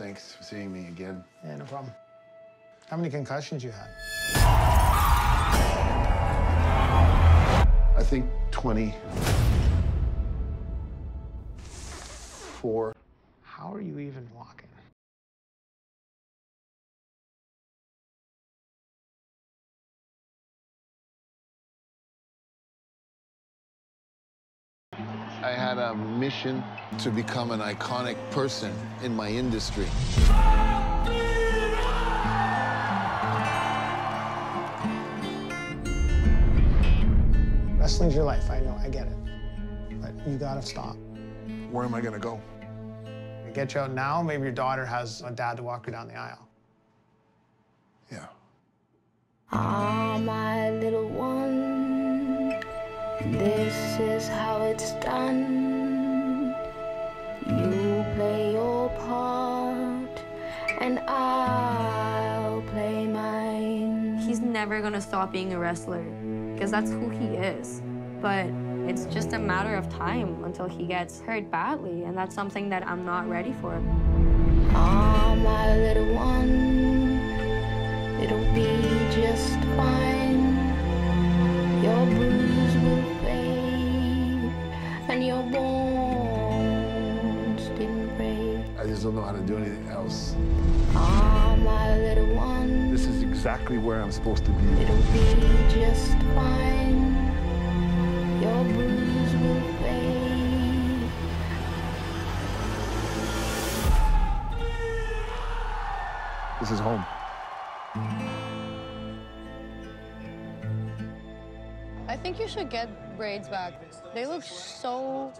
Thanks for seeing me again. Yeah, no problem. How many concussions you had? I think 20. Four. How are you even walking? I had a mission to become an iconic person in my industry. Wrestling's your life, I know, I get it. But you gotta stop. Where am I gonna go? You get you out now, maybe your daughter has a dad to walk her down the aisle. Yeah. This is how it's done. You play your part, and I'll play mine. He's never gonna stop being a wrestler because that's who he is. But it's just a matter of time until he gets hurt badly, and that's something that I'm not ready for. Ah, my little one, it'll be just fine. Your bruise I just don't know how to do anything else. Ah, my little one, This is exactly where I'm supposed to be. it'll be just fine. Your bruise will fade. This is home. I think you should get braids back. They look so